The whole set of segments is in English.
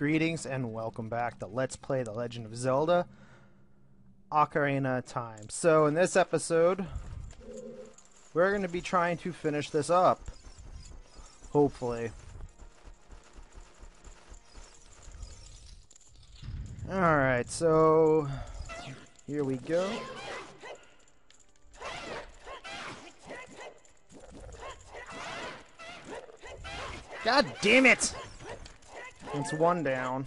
Greetings and welcome back to Let's Play The Legend of Zelda Ocarina Time. So, in this episode, we're going to be trying to finish this up. Hopefully. Alright, so here we go. God damn it! It's one down.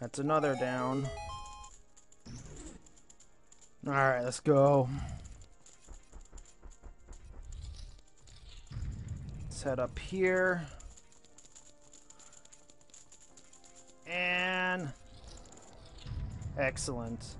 That's another down. Alright, let's go. Head up here. And... Excellent.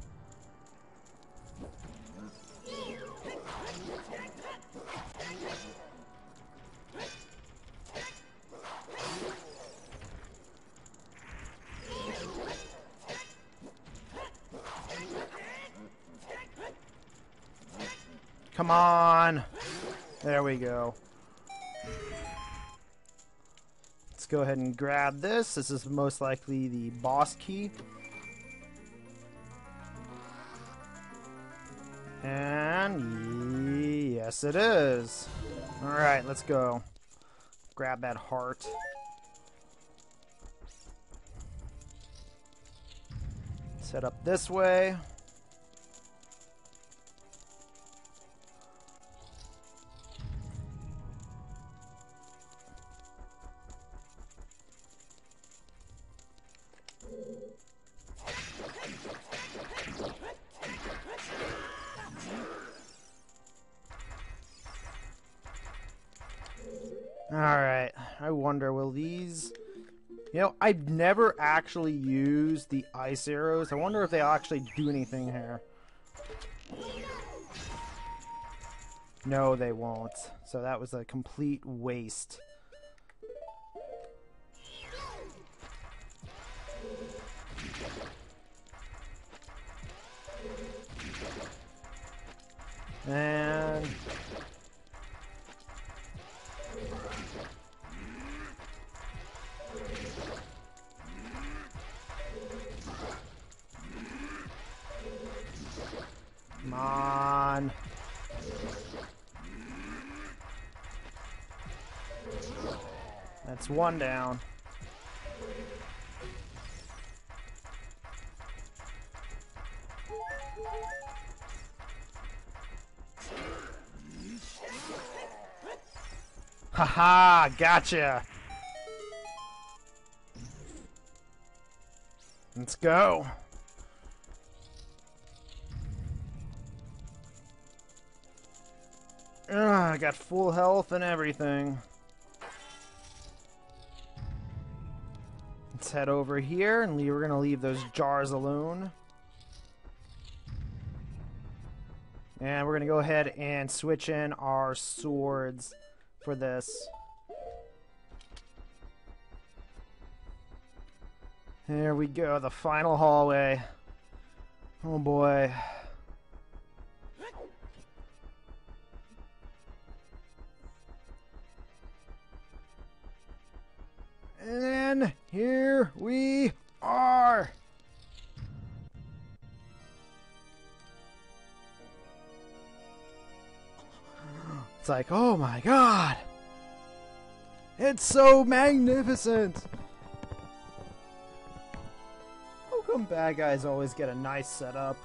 Come on. There we go. Let's go ahead and grab this. This is most likely the boss key. And yes, it is. Alright, let's go. Grab that heart. Set up this way. I've never actually used the ice arrows. I wonder if they actually do anything here. No, they won't. So that was a complete waste. And... That's one down. Haha, gotcha. Let's go. Ugh, I got full health and everything. Head over here and we're gonna leave those jars alone. And we're gonna go ahead and switch in our swords for this. There we go, the final hallway. Oh boy. And here we are. It's like, oh my god. It's so magnificent. How come bad guys always get a nice setup?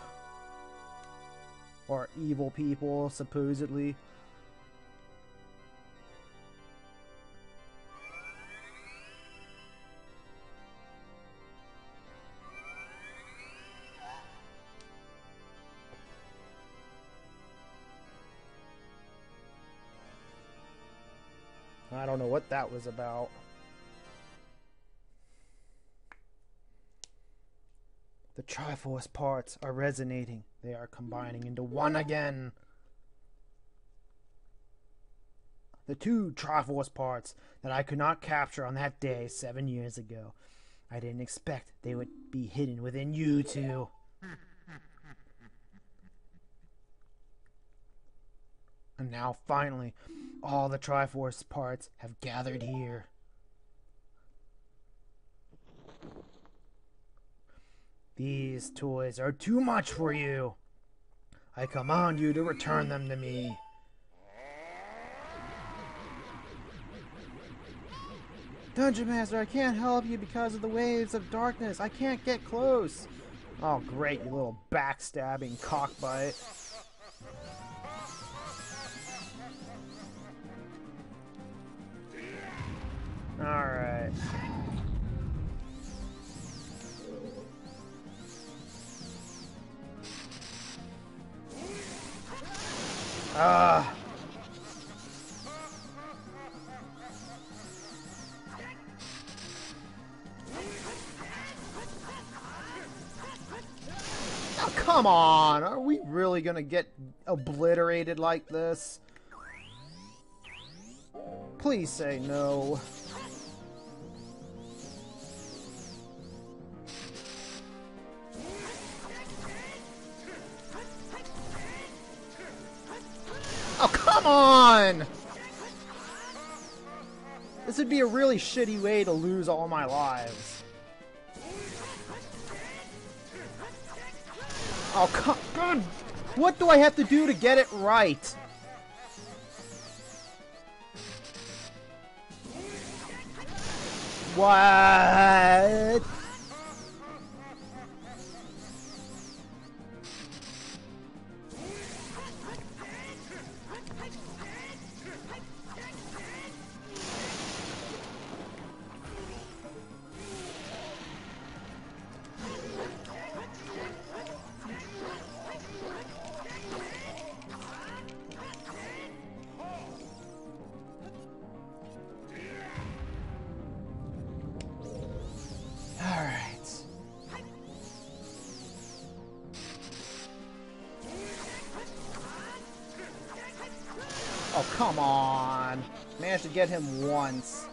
Or evil people, supposedly. That was about. The Triforce parts are resonating. They are combining into one again. The two Triforce parts that I could not capture on that day seven years ago. I didn't expect they would be hidden within you two. And now, finally, all the Triforce parts have gathered here. These toys are too much for you. I command you to return them to me. Dungeon Master, I can't help you because of the waves of darkness. I can't get close. Oh, great, you little backstabbing cockbite. Alright. Ah. Come on! Are we really gonna get obliterated like this? Please say no. On! This would be a really shitty way to lose all my lives. Oh, come God! What do I have to do to get it right? What? Oh, come on. Managed to get him once.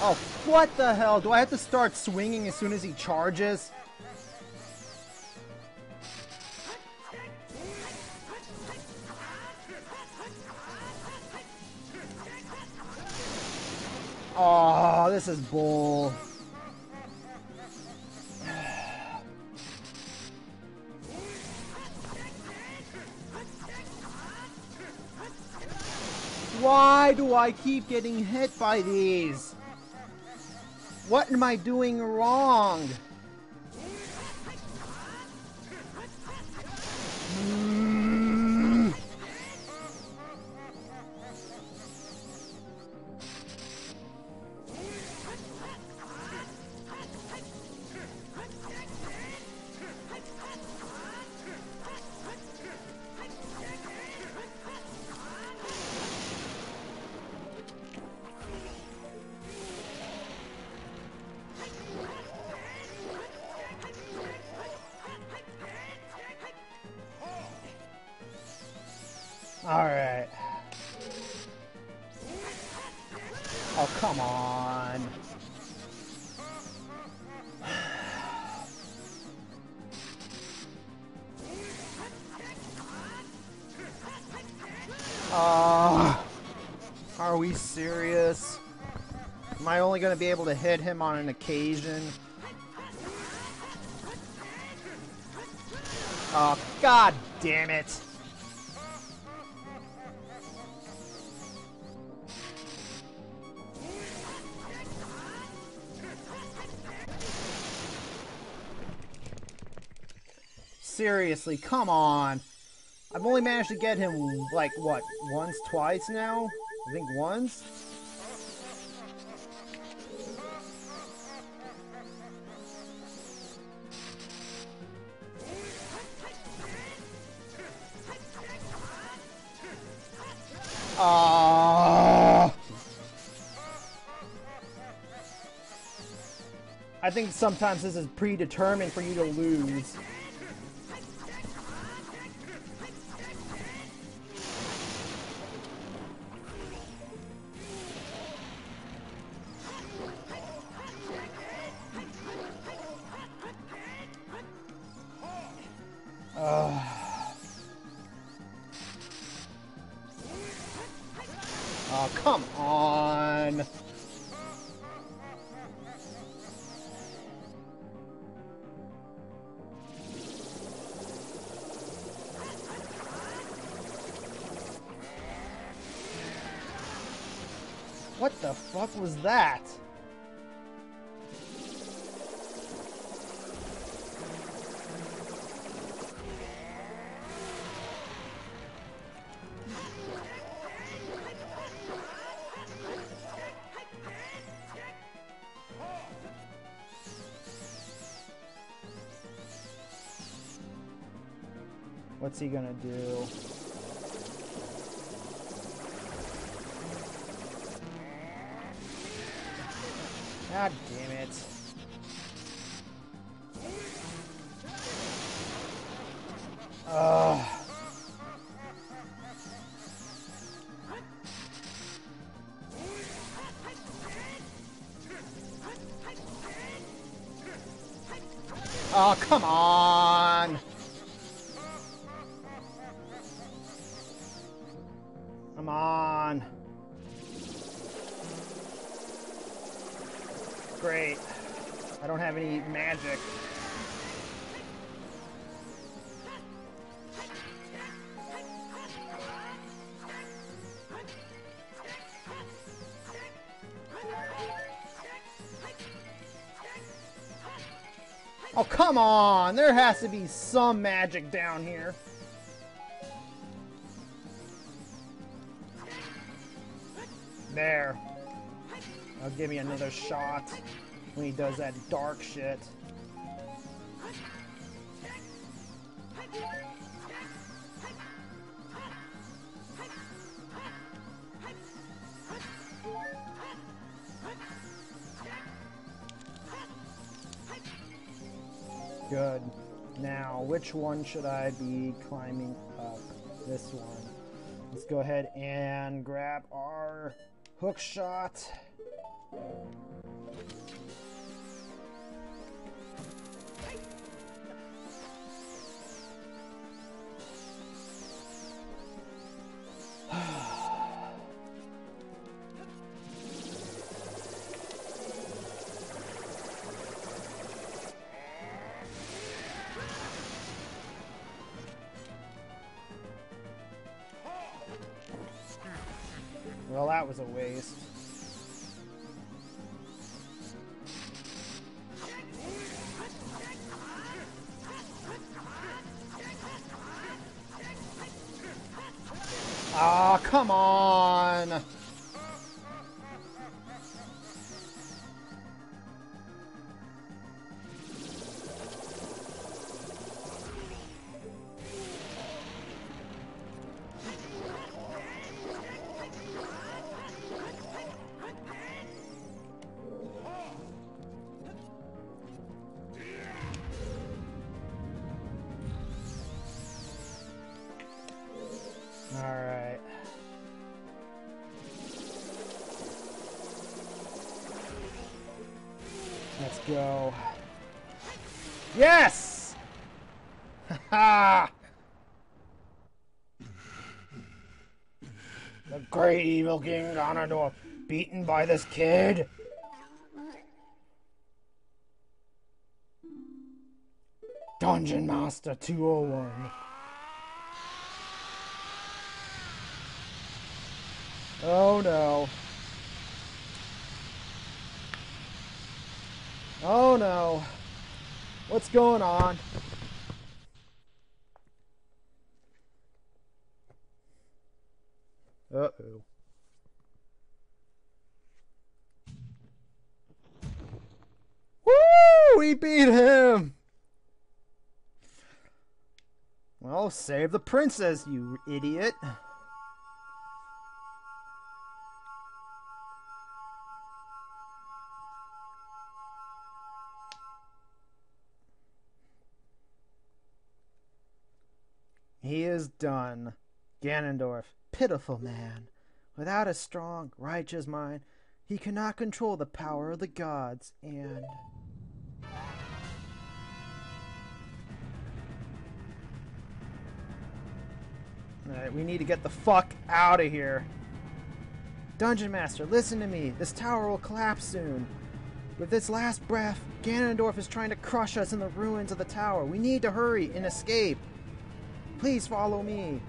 Oh, what the hell? Do I have to start swinging as soon as he charges? Oh, this is bull. Why do I keep getting hit by these? What am I doing wrong? Alright. Oh, come on. Ah, are we serious? Am I only going to be able to hit him on an occasion? Oh, god damn it. Seriously, come on. I've only managed to get him, like, what, once, twice now? I think once? Ah. I think sometimes this is predetermined for you to lose. What's he gonna do? God damn it. Ugh. Oh, come on! Come on! There has to be some magic down here. There. I'll give me another shot when he does that dark shit. Good. Now, which one should I be climbing up? This one. Let's go ahead and grab our hook shot. Yes! Ha The great evil King Ganondorf beaten by this kid? Dungeon Master 201. Oh no. Oh no. What's going on? Uh oh. Woo! We beat him! Well, save the princess, you idiot. He is done. Ganondorf, pitiful man. Without a strong, righteous mind, he cannot control the power of the gods, and. Alright, we need to get the fuck out of here. Dungeon Master, listen to me. This tower will collapse soon. With its last breath, Ganondorf is trying to crush us in the ruins of the tower. We need to hurry and escape. Please follow me.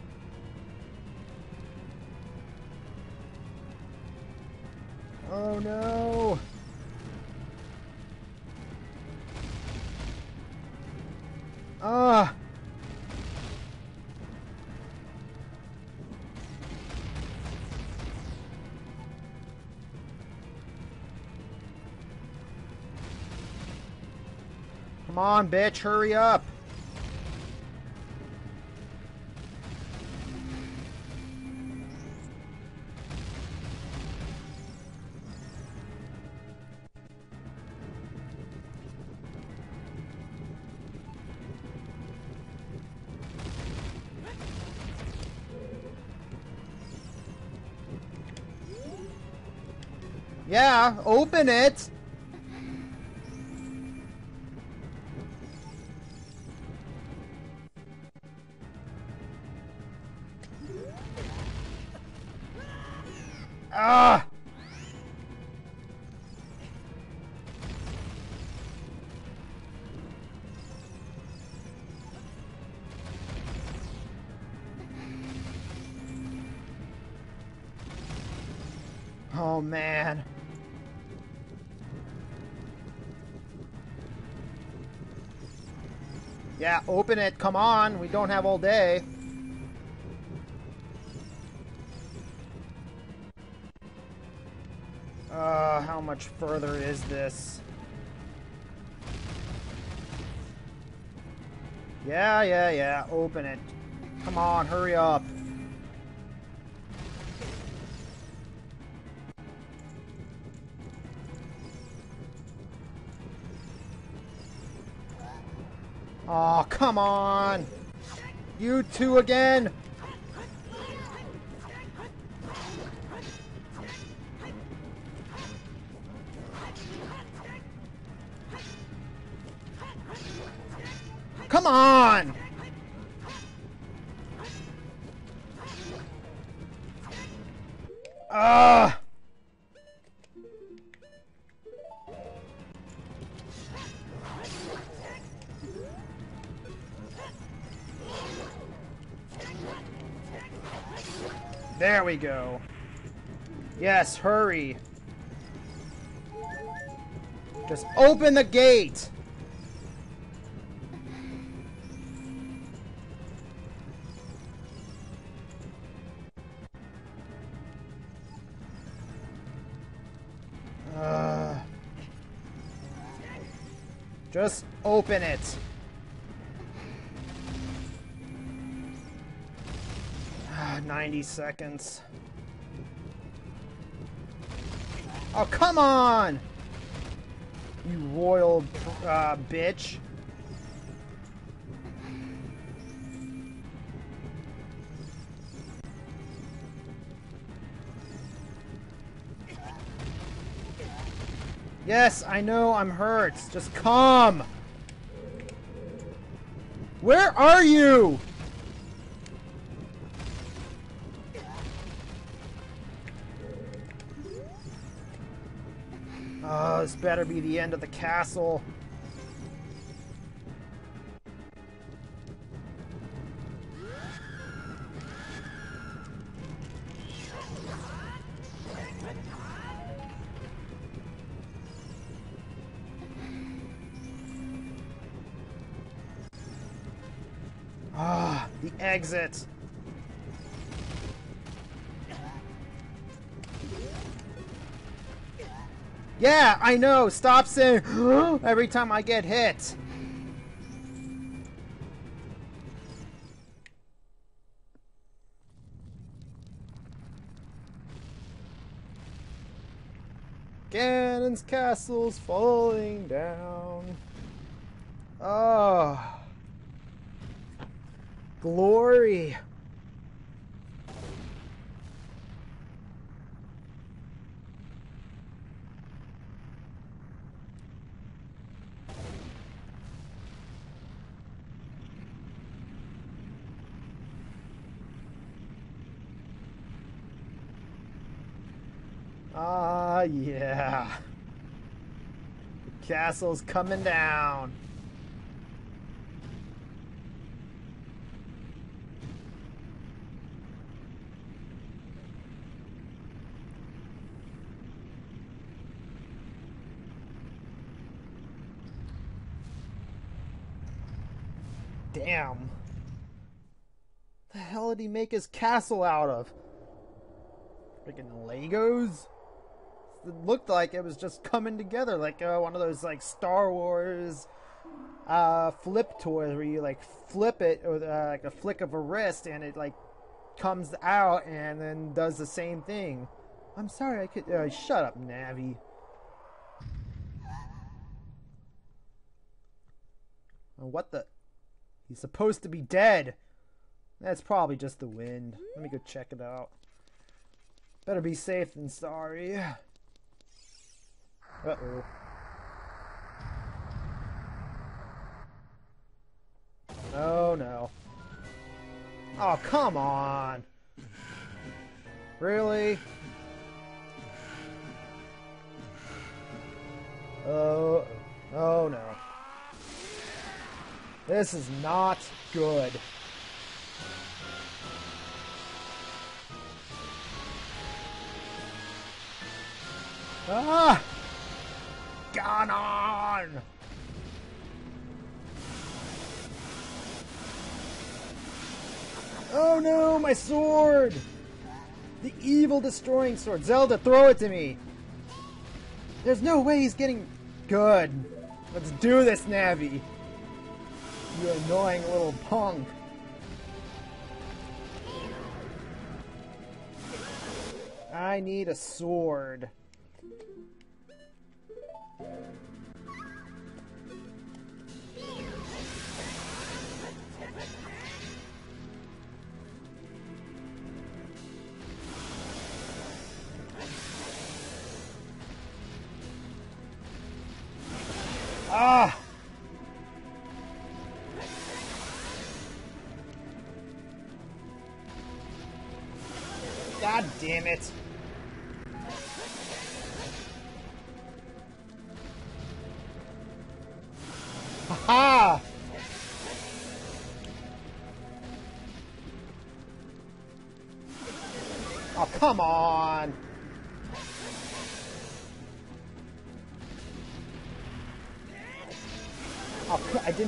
Oh no! Ah! Come on, bitch, hurry up! Open it! It. Come on. We don't have all day. Uh, how much further is this? Yeah, yeah, yeah. Open it. Come on, hurry up. Oh, come on! You two again! Open the gate! Uh, just open it. Ah, 90 seconds. Oh, come on! You royal uh, bitch. Yes, I know I'm hurt. Just come. Where are you? Better be the end of the castle. Ah, the exit. Yeah, I know. Stop saying every time I get hit. Ganon's castle's falling down. Oh. Glory. Ah, yeah. The castle's coming down. Damn. The hell did he make his castle out of? Freaking Legos? It looked like it was just coming together like uh, one of those like Star Wars uh, flip toys where you like flip it with uh, like a flick of a wrist and it like comes out and then does the same thing. I'm sorry, I could. Uh, shut up, Navi. What the? He's supposed to be dead. That's probably just the wind. Let me go check it out. Better be safe than sorry. Uh-oh. Oh no. Oh, come on. Really? Oh, oh no. This is not good. Ah! Ganon! Oh no, my sword! The evil destroying sword. Zelda, throw it to me! There's no way he's getting... Good. Let's do this, Navi! You annoying little punk. I need a sword. Ah!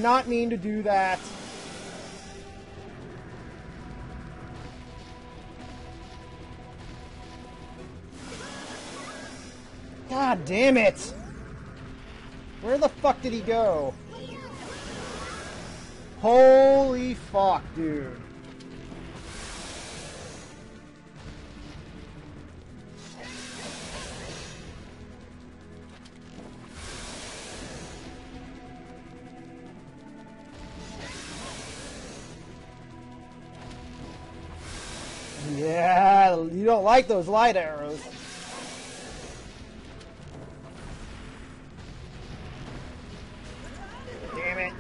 Not mean to do that. God damn it! Where the fuck did he go? Holy fuck, dude. Yeah, you don't like those light arrows. Damn it.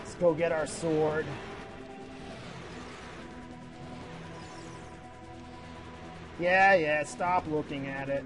Let's go get our sword. Yeah, yeah, stop looking at it.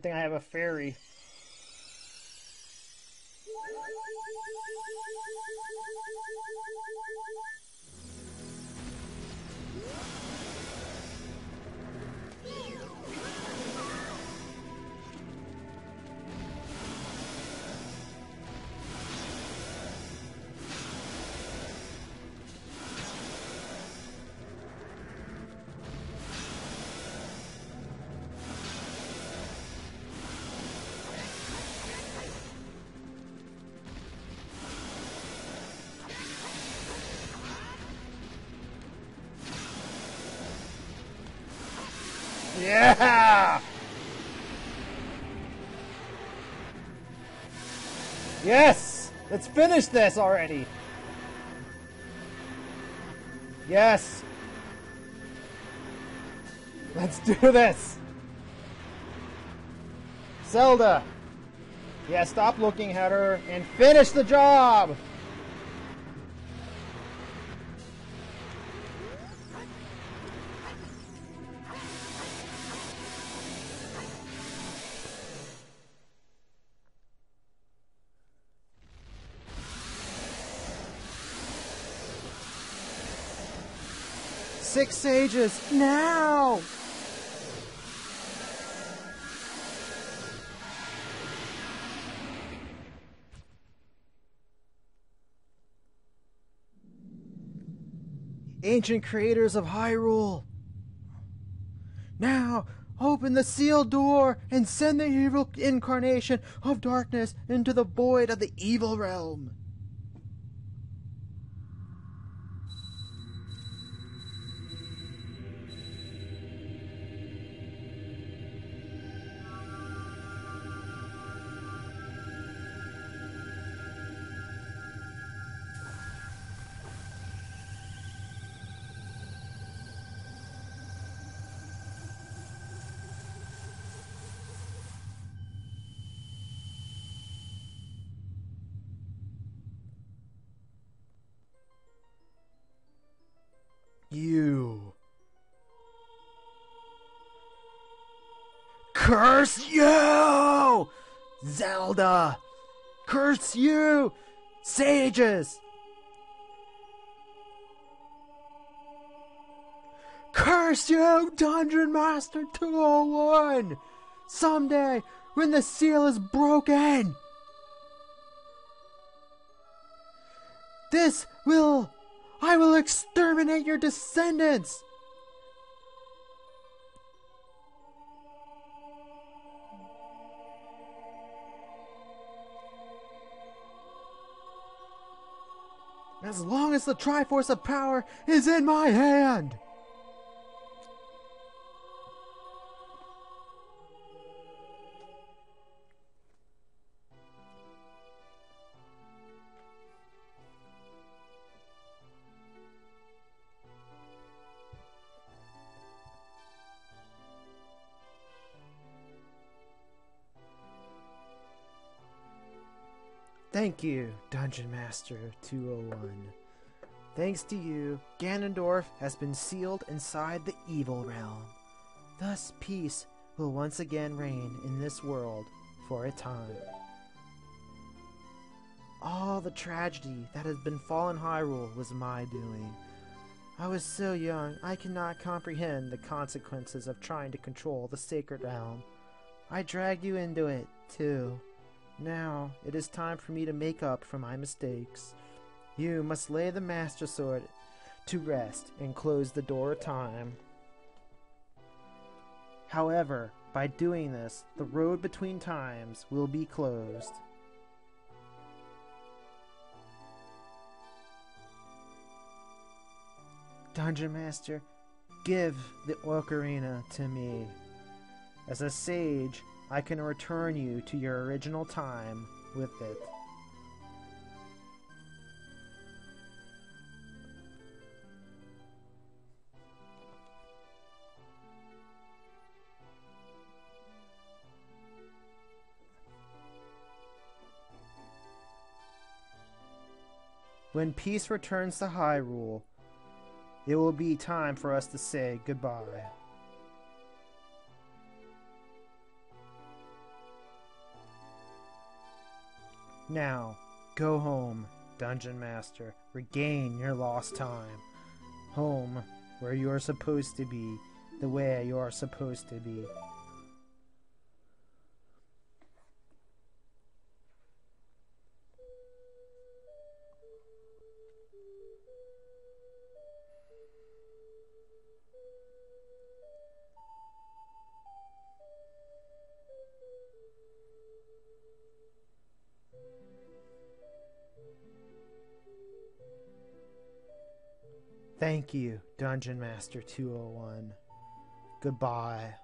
Good thing I have a fairy. Yeah! Yes! Let's finish this already! Yes! Let's do this! Zelda! Yeah, stop looking at her and finish the job! Six sages, now! Ancient creators of Hyrule! Now, open the sealed door and send the evil incarnation of darkness into the void of the evil realm. Sages! Curse you, Dungeon Master 201! Someday, when the seal is broken, this will I will exterminate your descendants! As long as the Triforce of Power is in my hand! Thank you, Dungeon Master 201. Thanks to you, Ganondorf has been sealed inside the evil realm. Thus, peace will once again reign in this world for a time. All the tragedy that has befallen Hyrule was my doing. I was so young, I cannot comprehend the consequences of trying to control the sacred realm. I dragged you into it, too. Now, it is time for me to make up for my mistakes. You must lay the Master Sword to rest and close the door of time. However, by doing this, the road between times will be closed. Dungeon Master, give the ocarina to me. As a sage, I can return you to your original time with it. When peace returns to Hyrule, it will be time for us to say goodbye. Now, go home, Dungeon Master. Regain your lost time. Home, where you are supposed to be, the way you are supposed to be. Thank you, Dungeon Master 201. Goodbye.